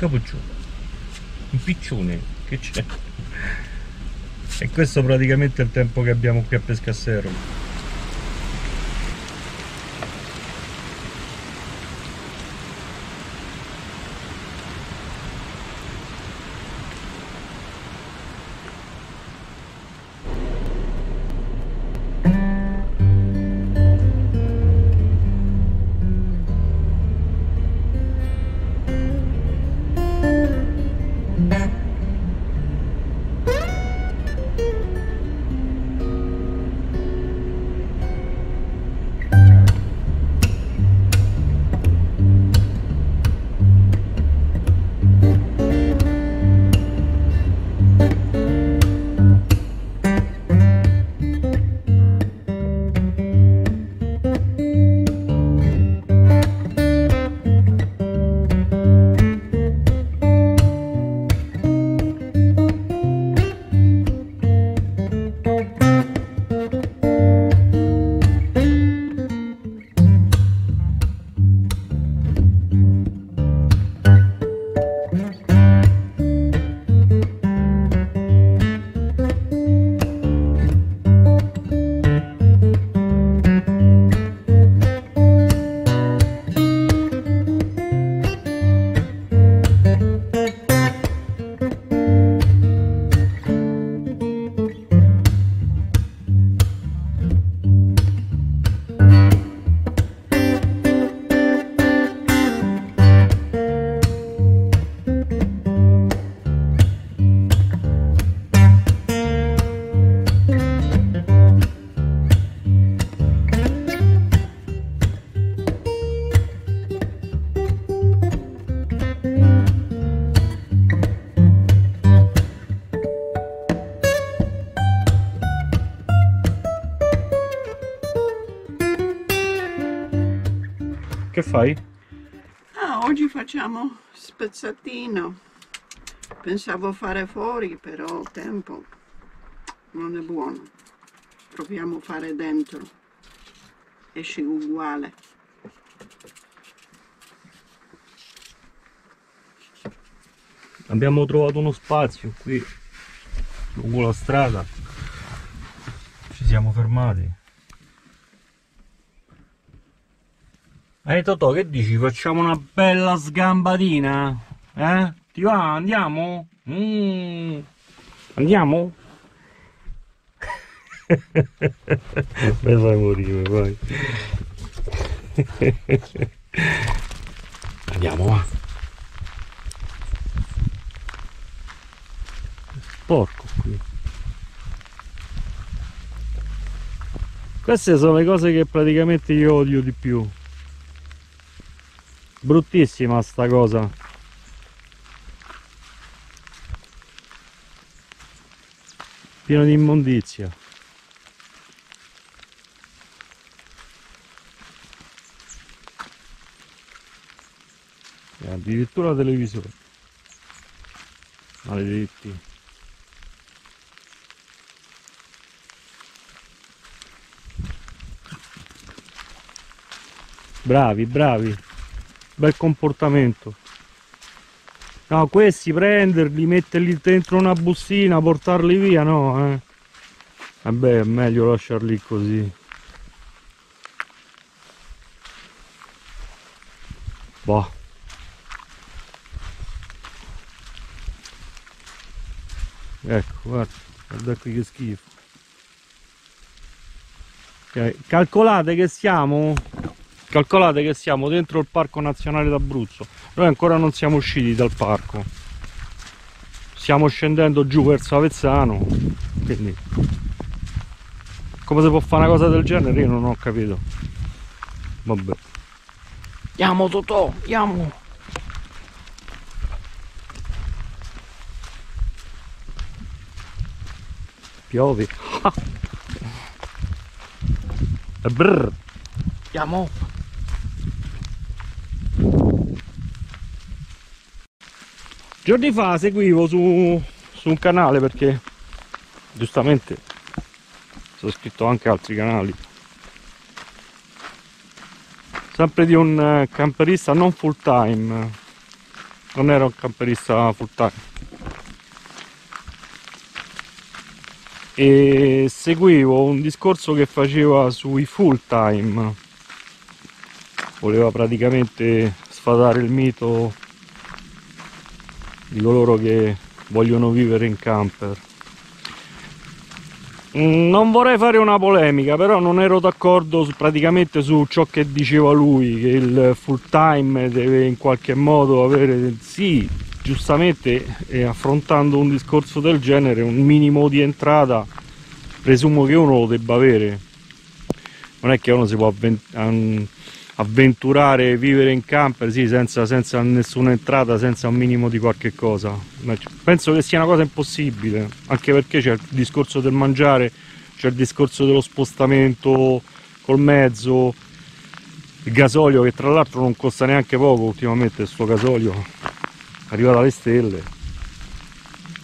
capoccione un piccione che c'è? E questo praticamente è il tempo che abbiamo qui a Pescassero fai? Ah, oggi facciamo spezzatino. Pensavo fare fuori, però il tempo non è buono. Proviamo a fare dentro. Esce uguale. Abbiamo trovato uno spazio qui lungo la strada. Ci siamo fermati. Ehi Totò, che dici? Facciamo una bella sgambatina? Eh? Ti va? Andiamo? Mm. Andiamo? Mi fai morire, vai. Andiamo, va. Porco qui. Queste sono le cose che praticamente io odio di più bruttissima sta cosa. Pieno di immondizia. E addirittura televisore. Maledetti. Bravi bravi bel comportamento. No questi prenderli metterli dentro una bustina portarli via no eh. Vabbè è meglio lasciarli così. Boh. Ecco guarda guarda qui che schifo. Calcolate che siamo calcolate che siamo dentro il parco nazionale d'Abruzzo. Noi ancora non siamo usciti dal parco. Stiamo scendendo giù verso Avezzano quindi come si può fare una cosa del genere? Io non ho capito. Vabbè. Andiamo Totò andiamo piove. Brrr. andiamo giorni fa seguivo su, su un canale perché giustamente sono iscritto anche altri canali. Sempre di un camperista non full time. Non ero un camperista full time. E seguivo un discorso che faceva sui full time. Voleva praticamente sfatare il mito coloro che vogliono vivere in camper. Non vorrei fare una polemica però non ero d'accordo praticamente su ciò che diceva lui che il full time deve in qualche modo avere sì giustamente affrontando un discorso del genere un minimo di entrata presumo che uno lo debba avere. Non è che uno si può avventurare vivere in camper sì, senza, senza nessuna entrata senza un minimo di qualche cosa. Penso che sia una cosa impossibile anche perché c'è il discorso del mangiare c'è il discorso dello spostamento col mezzo il gasolio che tra l'altro non costa neanche poco ultimamente questo gasolio arriva dalle stelle.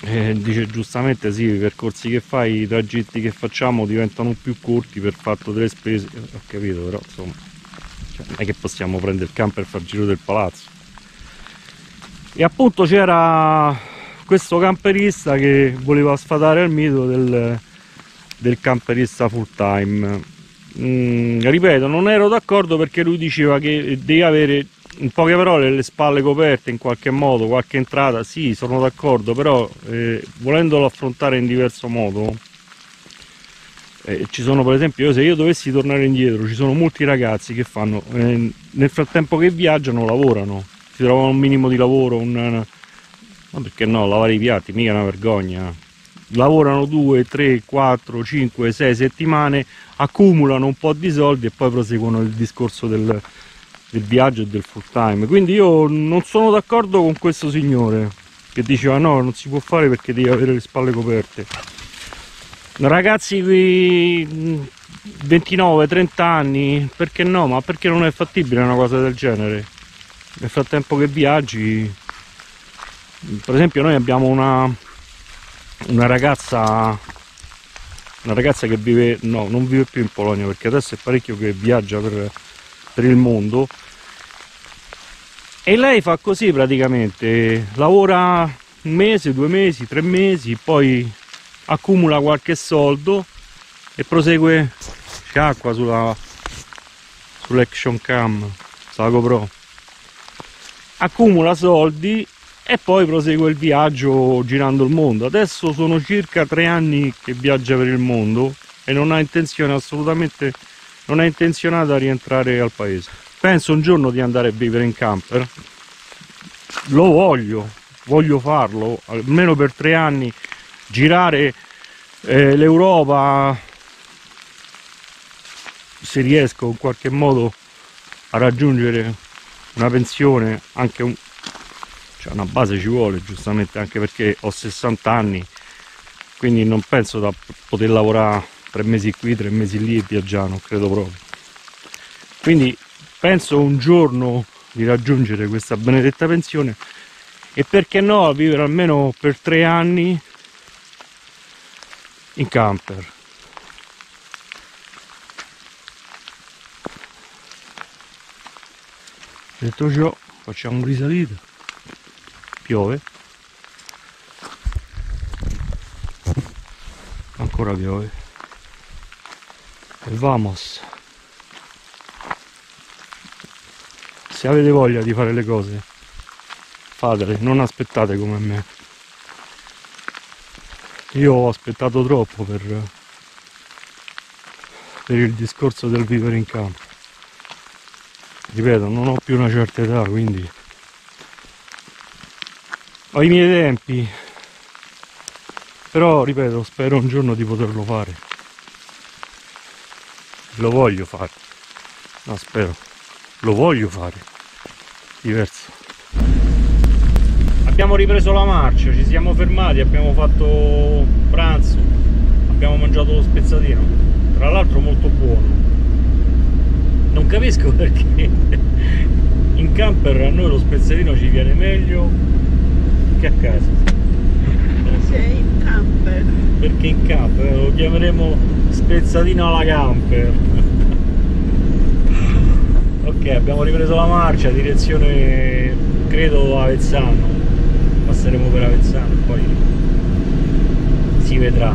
E dice giustamente sì i percorsi che fai i tragitti che facciamo diventano più corti per fatto delle spese ho capito però insomma cioè, non è che possiamo prendere il camper e far giro del palazzo. E appunto c'era questo camperista che voleva sfatare il mito del, del camperista full time. Mm, ripeto non ero d'accordo perché lui diceva che devi avere in poche parole le spalle coperte in qualche modo, qualche entrata, sì, sono d'accordo, però eh, volendolo affrontare in diverso modo, eh, ci sono per esempio, io, se io dovessi tornare indietro, ci sono molti ragazzi che fanno, eh, nel frattempo che viaggiano, lavorano, si trovano un minimo di lavoro, un, ma perché no, lavare i piatti, mica una vergogna, lavorano 2, 3, 4, 5, 6 settimane, accumulano un po' di soldi e poi proseguono il discorso del del viaggio e del full time. Quindi io non sono d'accordo con questo signore che diceva no non si può fare perché devi avere le spalle coperte ragazzi di 29-30 anni perché no? Ma perché non è fattibile una cosa del genere? Nel frattempo che viaggi per esempio noi abbiamo una una ragazza una ragazza che vive no non vive più in Polonia perché adesso è parecchio che viaggia per, per il mondo. E lei fa così praticamente lavora un mese due mesi tre mesi poi accumula qualche soldo e prosegue acqua sulla sull'action cam sulla GoPro. Accumula soldi e poi prosegue il viaggio girando il mondo. Adesso sono circa tre anni che viaggia per il mondo e non ha intenzione assolutamente non è intenzionata a rientrare al paese. Penso un giorno di andare a vivere in camper. Lo voglio voglio farlo almeno per tre anni girare eh, l'Europa se riesco in qualche modo a raggiungere una pensione anche un cioè una base ci vuole giustamente anche perché ho 60 anni quindi non penso da poter lavorare tre mesi qui tre mesi lì e viaggiare non credo proprio. Quindi penso un giorno di raggiungere questa benedetta pensione e perché no vivere almeno per tre anni in camper. Detto ciò facciamo risalita piove. Ancora piove. E vamos. Se avete voglia di fare le cose fatele non aspettate come me io ho aspettato troppo per per il discorso del vivere in campo. Ripeto non ho più una certa età quindi ho i miei tempi però ripeto spero un giorno di poterlo fare. Lo voglio fare no spero lo voglio fare diverso abbiamo ripreso la marcia ci siamo fermati abbiamo fatto pranzo abbiamo mangiato lo spezzatino. Tra l'altro molto buono. Non capisco perché in camper a noi lo spezzatino ci viene meglio che a casa. Sei in camper. Perché in camper lo chiameremo spezzatino alla camper. Ok abbiamo ripreso la marcia direzione credo Avezzano passeremo per Avezzano poi si vedrà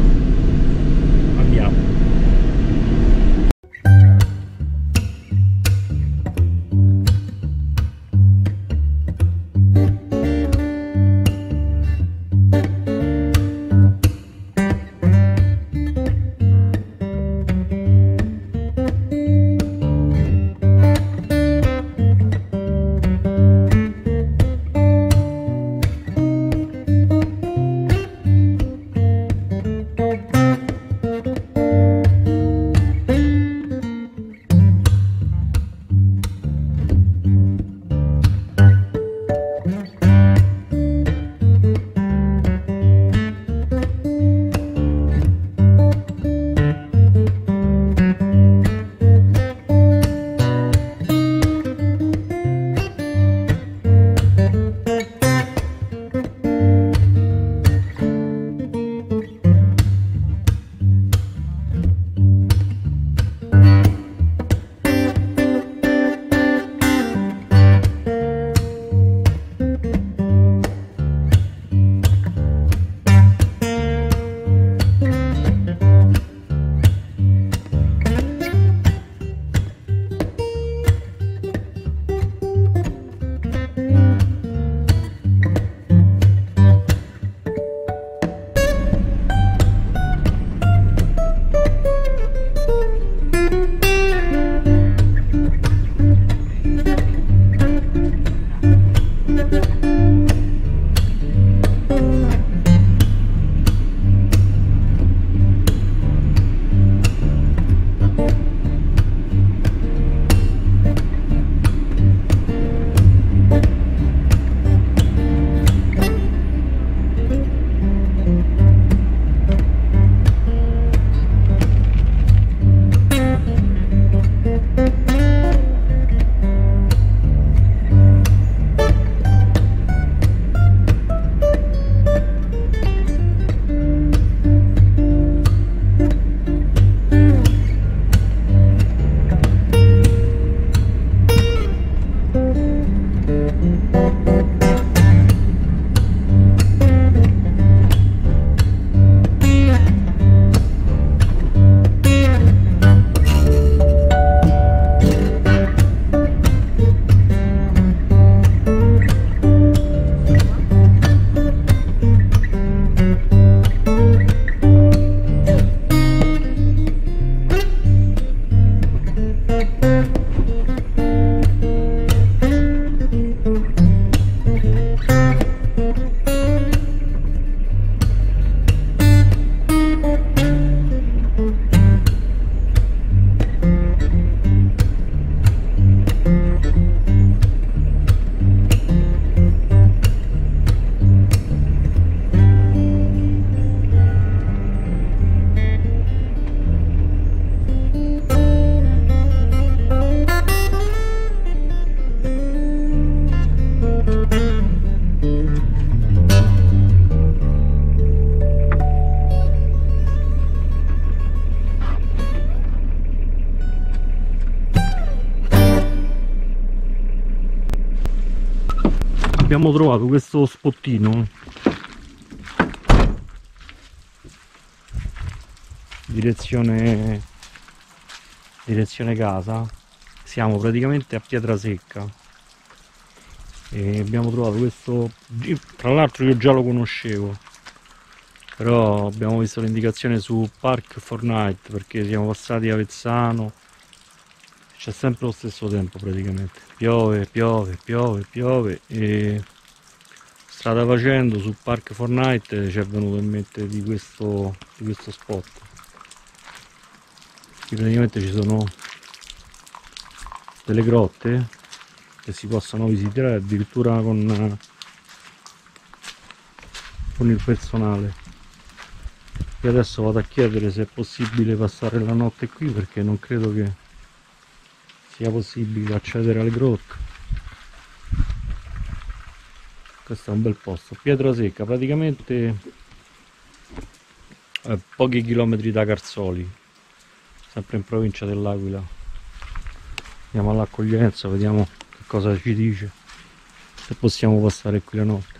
abbiamo trovato questo spottino. Direzione direzione casa. Siamo praticamente a Pietrasecca e abbiamo trovato questo tra l'altro io già lo conoscevo. Però abbiamo visto l'indicazione su Park Fortnite perché siamo passati a Vezzano c'è sempre lo stesso tempo praticamente. Piove piove piove piove e strada facendo su Park Fortnite ci è venuto in mente di questo, di questo spot. Qui praticamente ci sono delle grotte che si possono visitare addirittura con, con il personale. E adesso vado a chiedere se è possibile passare la notte qui perché non credo che sia possibile accedere alle grotte. Questo è un bel posto. Pietra secca praticamente eh, pochi chilometri da Carzoli sempre in provincia dell'Aquila. Andiamo all'accoglienza vediamo che cosa ci dice se possiamo passare qui la notte.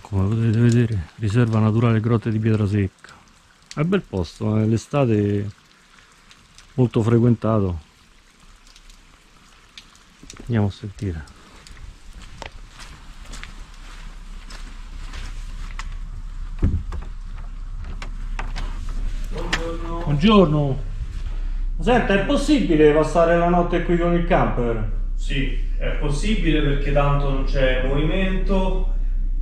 Come potete vedere riserva naturale grotte di pietra secca è un bel posto eh, l'estate molto frequentato andiamo a sentire Buongiorno. buongiorno senta è possibile passare la notte qui con il camper? Sì, è possibile perché tanto non c'è movimento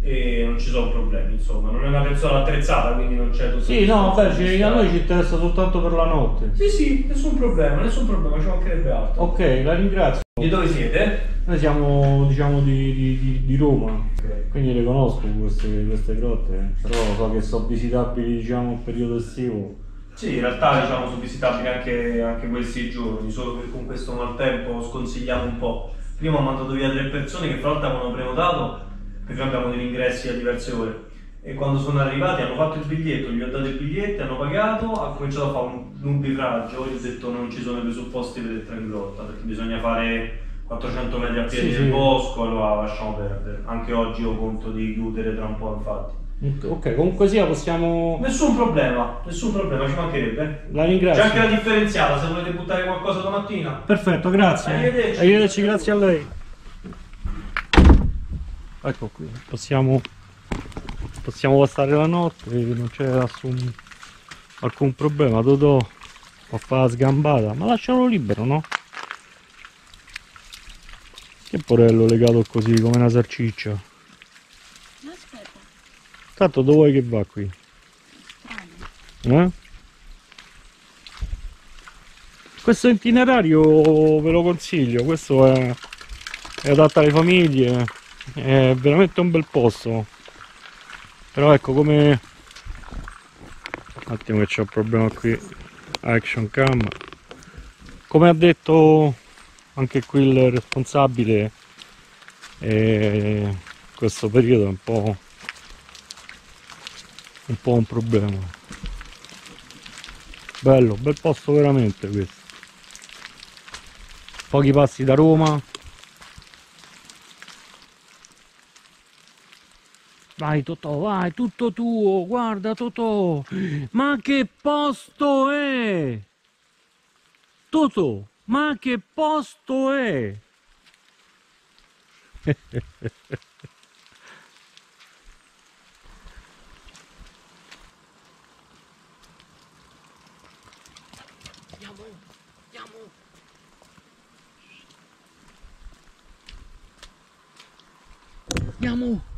e non ci sono problemi, insomma, non è una persona attrezzata, quindi non c'è tutto sì no vabbè ci- a noi ci interessa soltanto per la notte Sì, sì, nessun problema, nessun problema, ci mancherebbe altro. ok la ringrazio Di dove siete? Noi siamo diciamo di, di- di- di Roma, Ok. quindi le conosco queste, queste grotte, però so che sono visitabili diciamo in periodo estivo. Sì, in realtà diciamo sono visitabili anche, anche questi giorni, solo che con questo maltempo sconsigliamo un po'. Prima ho mandato via tre persone che fra l'altro avevano prenotato, perché noi abbiamo degli ingressi a diverse ore. E quando sono arrivati hanno fatto il biglietto, gli ho dato il biglietto, hanno pagato, ha cominciato a fare un nubifragio, io ho detto non ci sono i presupposti per entrare in grotta, perché bisogna fare 400 metri a piedi Sì, nel sì. bosco, allora lasciamo perdere. Anche oggi ho conto di chiudere tra un po', infatti. Ok, comunque sia possiamo... Nessun problema, nessun problema, ci mancherebbe. La C'è ringrazio. anche la differenziata, se volete buttare qualcosa domattina. Perfetto, grazie. Arrivederci. Arrivederci, grazie a lei. Ecco qui, possiamo, possiamo passare la notte, non c'è nessun, alcun problema. Totò può fare la sgambata, ma lascialo libero, no? Che porello legato così come una salciccia. Aspetta, Tanto dove vuoi che va qui? strano. Eh? Questo itinerario ve lo consiglio, questo è, è adatto alle famiglie, è veramente un bel posto. Però ecco come... Un attimo che c'è un problema qui, action cam. Come ha detto anche qui il responsabile, eh, questo periodo è un po' un po' un problema. Bello, bel posto veramente questo. Pochi passi da Roma. Vai Totò, vai, tutto tuo, guarda Totò. Ma che posto è? Totò, ma che posto è? Andiamo.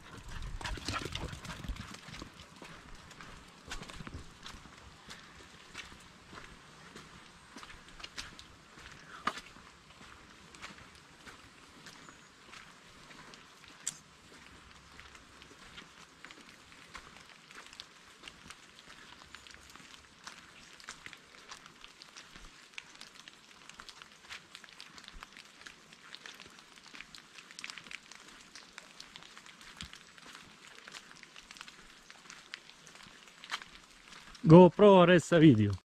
GoPro resta video.